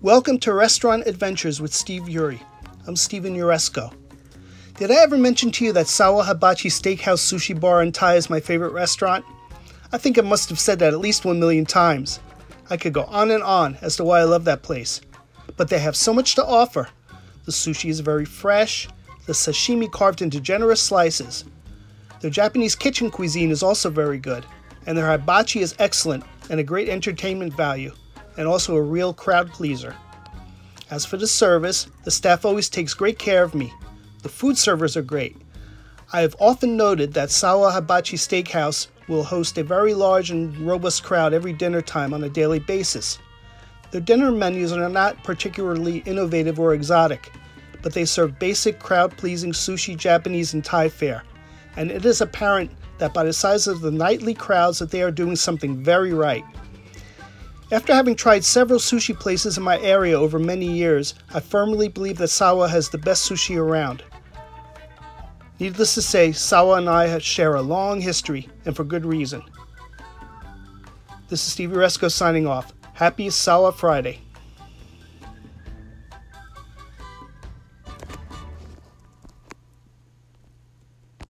Welcome to Restaurant Adventures with Steve Yuri. I'm Steven Uresco. Did I ever mention to you that Sawa Hibachi Steakhouse Sushi Bar and Thai is my favorite restaurant? I think I must have said that at least one million times. I could go on and on as to why I love that place. But they have so much to offer. The sushi is very fresh, the sashimi carved into generous slices. Their Japanese kitchen cuisine is also very good, and their hibachi is excellent and a great entertainment value, and also a real crowd pleaser. As for the service, the staff always takes great care of me. The food servers are great. I have often noted that Sawa Hibachi Steakhouse will host a very large and robust crowd every dinner time on a daily basis. Their dinner menus are not particularly innovative or exotic, but they serve basic crowd pleasing sushi, Japanese, and Thai fare. And it is apparent that by the size of the nightly crowds that they are doing something very right. After having tried several sushi places in my area over many years, I firmly believe that Sawa has the best sushi around. Needless to say, Sawa and I share a long history, and for good reason. This is Stevie Resco signing off. Happy Sawa Friday.